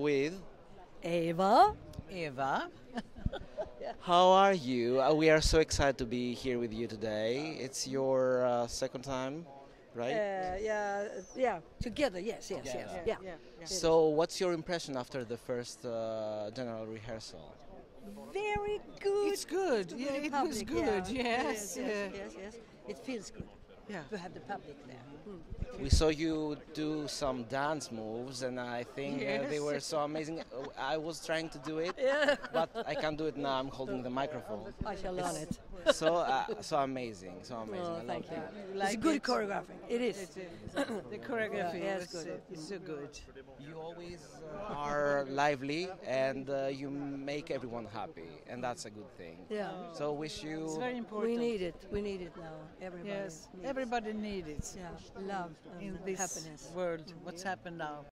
with Eva. Eva. How are you? Uh, we are so excited to be here with you today. It's your uh, second time, right? Uh, yeah, yeah. Together, yes, yes, yes. Together. Yeah. so, what's your impression after the first uh, general rehearsal? Very good. It's good. Yeah, the it was public, good. yeah. Yes. Yes, yes, yes, yes. It feels good Yeah. to have the public there. Mm. We saw you do some dance moves, and I think uh, they were so amazing. Uh, I was trying to do it, Yeah. but I can't do it now. I'm holding the microphone. I shall learn it. So, uh, so amazing, so amazing. Oh, I thank love you. it. You like it's good it? choreography. It is. It's, the choreography Yeah, was it's good. uh, is so good. You always uh, are lively, and uh, you make everyone happy, and that's a good thing. Yeah. So, wish you. It's very important. We need it. We need it now. Everybody. Yes, needs- everybody needs it Yeah. Love and in this happiness. world. What's happened now?